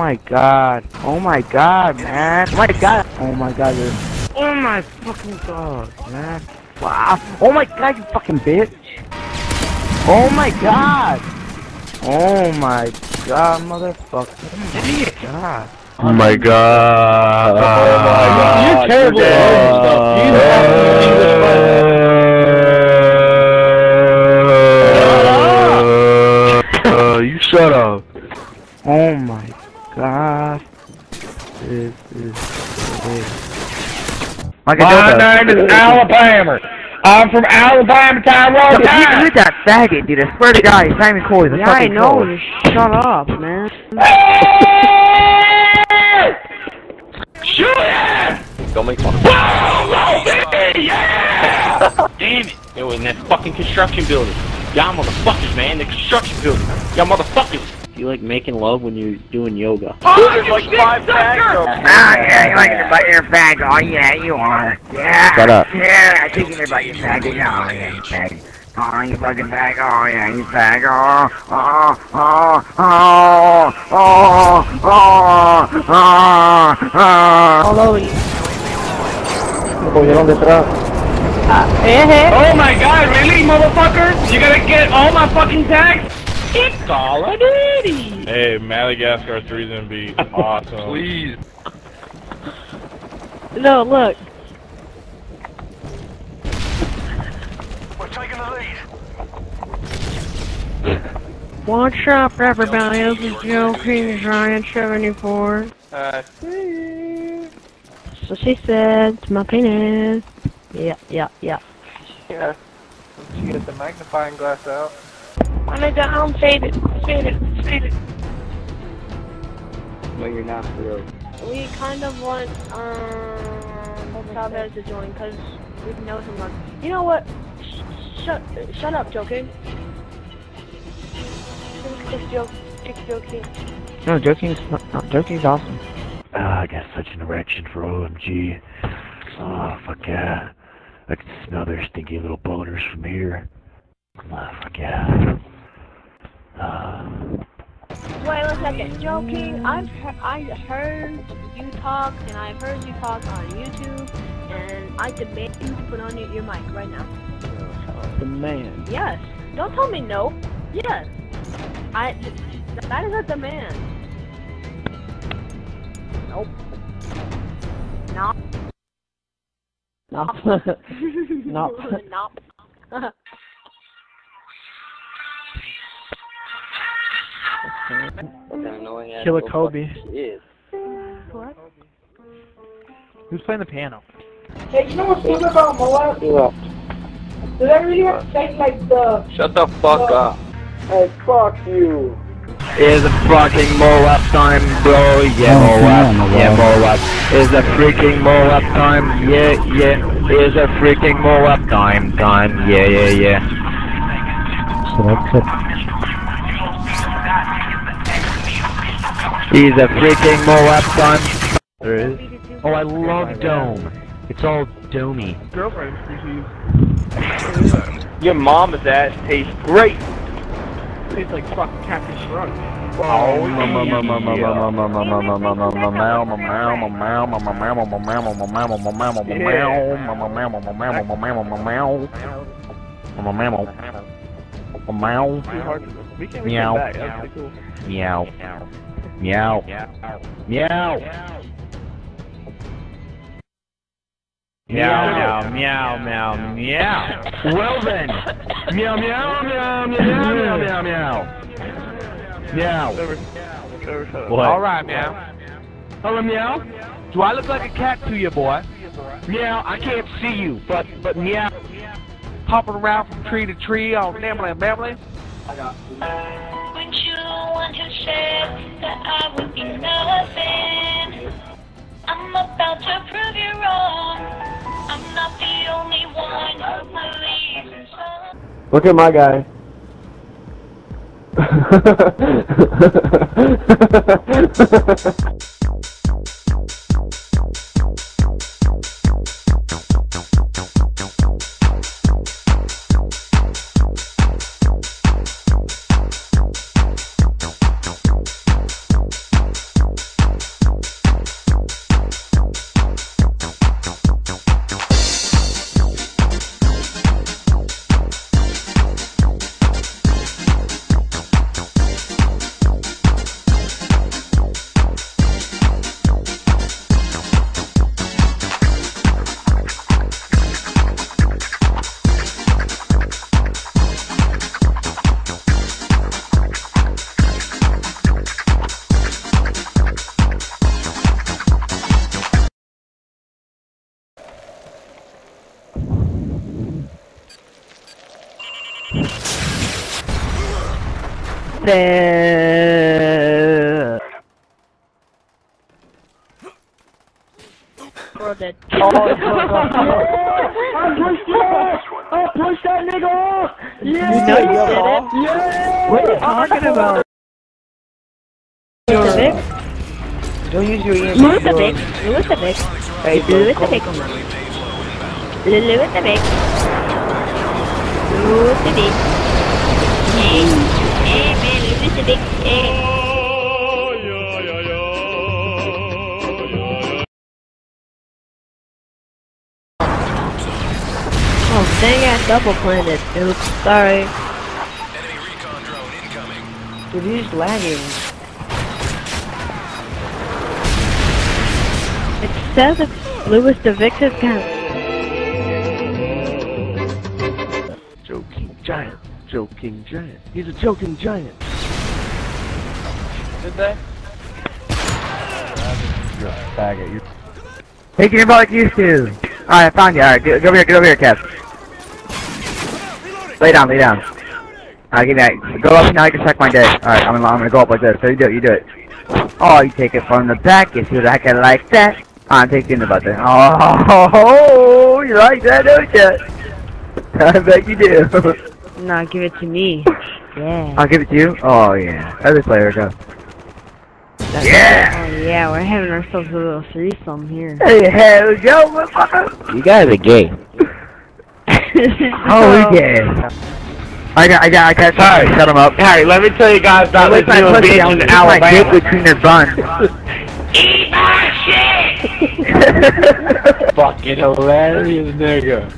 Oh my god. Oh my god, man. Oh my god. Oh my god, dude. Oh my fucking god, man. Wow. Oh my god, you fucking bitch. Oh my god. Oh my god, motherfucker. Oh my god. Oh my god. Oh my god. You're terrible at learning stuff. You have to Uh, you shut up. Oh my god. This is this. My name is Alabama. I'm from Alabama, Tyrone. Look, you, you're that faggot, dude. I swear to God, he's not even cool. He's a Yeah, I know. troll. Shut up, man. Shoot him! Don't make fun of Whoa, baby, yeah! Damn it! It was in that fucking construction building. Y'all motherfuckers, man. The construction building. Y'all motherfuckers. You like making love when you're doing yoga. Oh, there's like five bags of Ah, yeah, you like to butt your fag. Oh, yeah, you are. Yeah. Shut up. Yeah, I think you about your fag. Oh, yeah, you fag. Oh, you fucking fag. Oh, yeah, you fag. Oh, oh, oh, oh, oh, oh, oh, oh. All over you. Cogieron detrás. Eh, eh. Oh my god, really, motherfucker? You gotta get all my fucking tags? It's Call of Duty! Hey, Madagascar 3's gonna be awesome. Please. No, look. We're taking the lead. What's up, everybody? This is Joe King Giant 74. Uh, So she said, it's my penis. Yeah, yeah, yeah. yeah. She get the magnifying glass out. Run it down, fade it, fade it, fade it. No, you're not through. We kind of want, um, Chavez to join, because we know him on. You know what? Sh- shut, shut up, joking. Just joke, just joking. No, joking's not, not joking's awesome. Ah, I got such an erection for OMG. Oh, fuck yeah. I can smell their stinky little boners from here. Ah, fuck yeah. Ah. Wait a second, joking. I've I heard you talk, and I've heard you talk on YouTube, and I demand you to put on your, your mic right now. Demand? Yes. Don't tell me no. Yes. I. That is a demand. Nope. Nope. No. nope. nope. Killer Kobe. what? Who's playing the piano? Hey, you know what's cool about Moab? Does that really have to say like the Shut the fuck up. Hey, fuck you. Is a fucking Moab time, bro. Yeah, Moab. Yeah, Moab. Is a freaking Moab time. Yeah, yeah. Is a freaking Moab time. Time. Yeah, yeah, yeah. He's a freaking Moab time. There is. Oh, I love Dome. It's all domey. Girlfriend, Your mama's ass tastes great. tastes like fucking Captain Shrug. Oh, Pretty oh, hard to We can't we Meow. Came back. That's pretty cool. Meow. Meow. Meow. Meow, meow, meow, meow, meow. Well then. Meow, meow, meow, meow, meow, meow, meow. Meow. Trevor, Trevor, shut up. What? All right, meow. Hello, meow. Do I look like a cat to you, boy? Meow, I can't see you, but, but meow. Hopping around from tree to tree all nambling and bambling? Weren't you just said that I would be nothing. I'm about to prove you wrong. I'm not the only one who believes. Look at my guy. nothing. Bro, that. I pushed it! I pushed that nigga off! Yeah! You know you did it. Yeah! What are you talking about? The Vic? Don't use your ears. Louis the Vic. Louis the Vic. Hey, Louis the Vic. Louis the Vic. Louis the Vic. Hey, Oh, dang, I double planted. Oops, sorry. Dude, he's lagging. It says it's Louis Vic's account. Joking giant. Joking giant. He's a joking giant. Did they? You're a faggot. You're Taking your like you used to. Alright, I found you. Alright, get, get over here, get over here, Kev. Lay down, lay down. Alright, get that. Go up now, you can check my day. Alright, I'm gonna, I'm gonna go up like this. So you do it, you do it. Oh, you take it from the back, you see like it like that. I'm taking the button. Oh, you like that, don't you? I bet you do. Nah, give it to me. Yeah. I'll give it to you. Oh, yeah. Every player go. Yeah! Oh yeah, we're having ourselves a little threesome here. Hey, hell, yo, motherfucker! You guys are gay. Oh, yeah. I got, I got, I got. Sorry, shut him up. Alright, let me tell you guys about Lick this my new pussy, bitch I'll in lick my dick Alabama. between their buns. Fucking hilarious nigga.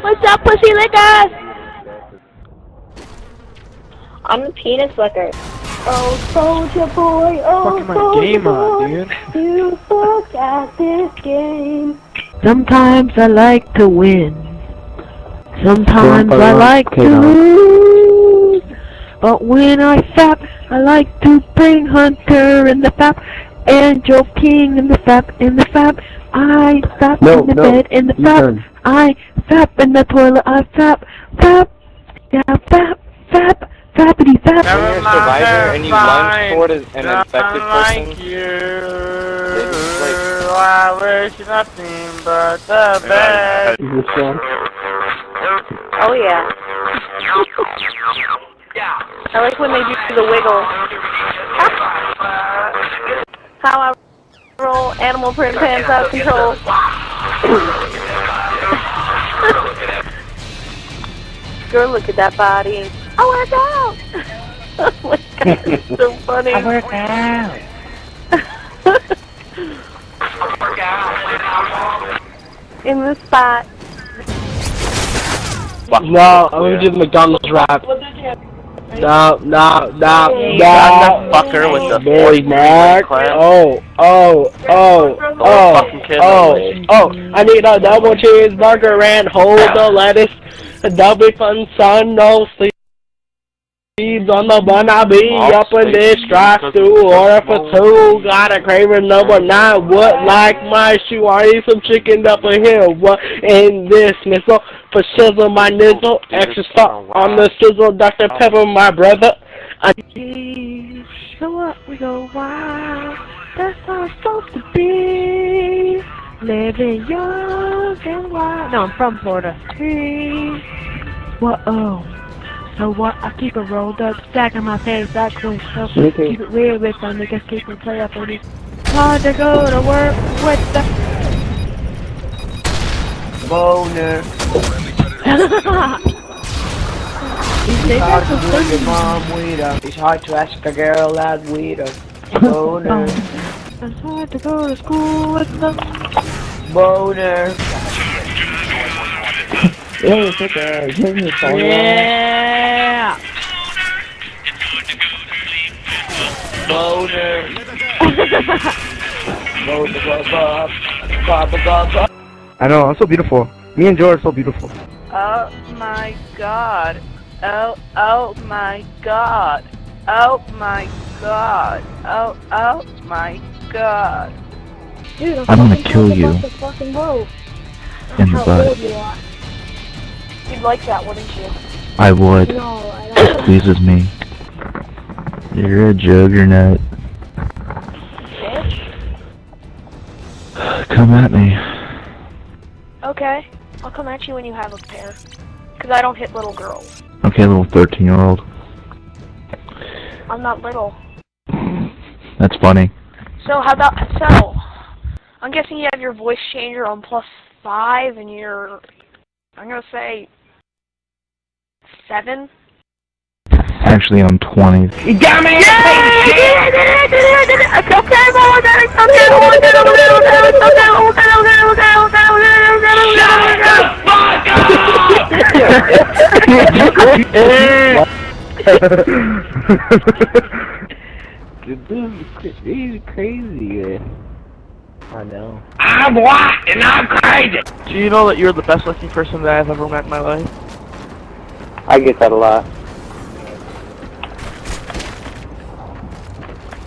What's up, pussy lickers? I'm a penis licker. Oh, soldier boy, oh, fucking my soldier game boy, on, dude. you suck at this game. Sometimes I like to win. Sometimes I like to lose. But when I fap, I like to bring Hunter in the fap and Joe King in the fap in the fap. I fap No, in the no, bed in the fap. turn. I fap in the toilet. I fap, fap, yeah, fap, fap, fappity fap. Never When you're a survivor and you lunge mind. toward an an Don't infected like person, you. They like- I wish nothing but the best. Is this Oh yeah. I like when they do the wiggle. How I roll animal print pants out of control. Girl, look at that body. I work out. oh my god, it's so funny. I work out. In the spot. No, I'm gonna do the McDonald's rap. No, no, no, Got no. the fucker with the Boy, Mark. Oh, oh, oh, oh, oh, oh. I need a double cheeseburger and hold the lettuce. A double fun sun, no sleeves on the bun. I'll be All up in this spaces drive because through it's order for two. Got a craving number nine. What like my shoe. I need some chicken up a hill. What in this missile? For shizzle my nizzle. Extra salt on the sizzle. Dr. Pepper, my brother. I So what we go wild. That's how it's supposed to be. Living young and wild. No, I'm from Florida. Hey. What oh. So what? I keep it rolled up, stack on my face, that quick. So keep it real with some niggas keep it play up with it. Hard to go to work with the Boner. These niggas to are work your mom with her. It's hard to ask a girl out with her. Boner. It's hard to go to school with the Boner. Hey, take a, give me some. Yeah. Boner. I know, I'm so beautiful. Me and Joe are so beautiful. Oh my god. Oh, oh my god. Oh my god. Oh, oh my god. Dude, I'm, I'm gonna kill you. about the fucking rope. In the butt. old you are. You'd like that, wouldn't you? I would. No, I don't. Pleases me. You're a juggernaut. Bitch. Come at me. Okay. I'll come at you when you have a pair. Because I don't hit little girls. Okay, little 13 year old. I'm not little. That's funny. So how about so? I'm guessing you have your voice changer on plus five, and you're. I'm gonna say seven. Actually, I'm 20. You got me! Dude, this is cra- he's crazy. I know. I'm white and I'm crazy! Do you know that you're the best looking person that I've ever met in my life? I get that a lot.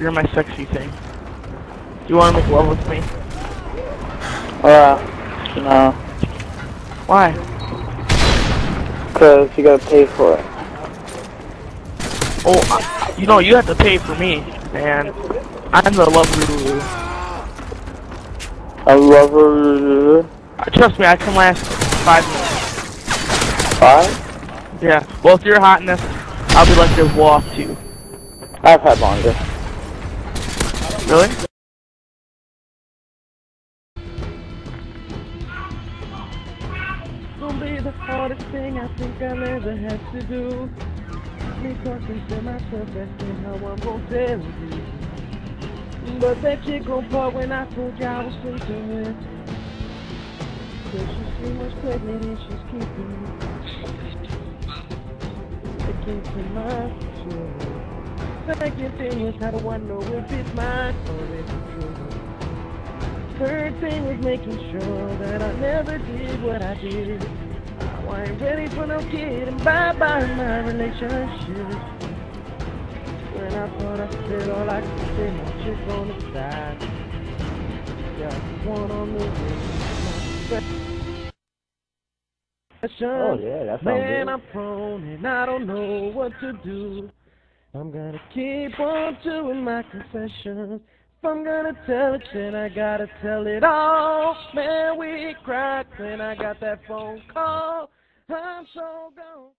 You're my sexy thing. Do you want to make love with me? Uh, no. Why? Cause you gotta pay for it. Oh, I, you know, you have to pay for me, man. I'm the love guru. I love her. Uh, Trust me, I can last five minutes. Five? Yeah. Well, if you're hot enough, I'll be like your walk too. I've had longer. Really? Gonna be the hardest thing I think I'll ever have to do. Me talking to myself, asking how I'm gonna tell you. But that chick gon' part when I told you I was sleeping with. Cause she's too much pregnant and she's keeping me. Came to my sure. Second thing was how do I know if it's mine or if it's true. Third thing was making sure that I never did what I did. Now I ain't ready for no kid and bye bye my relationship. When I thought I said all I could say, my chick on the side. Got one on the way. Oh yeah, that sounds Man, good. I'm prone and I don't know what to do. I'm gonna keep on doing my confessions. If I'm gonna tell it, then I gotta tell it all. Man, we cried when I got that phone call. I'm so gone.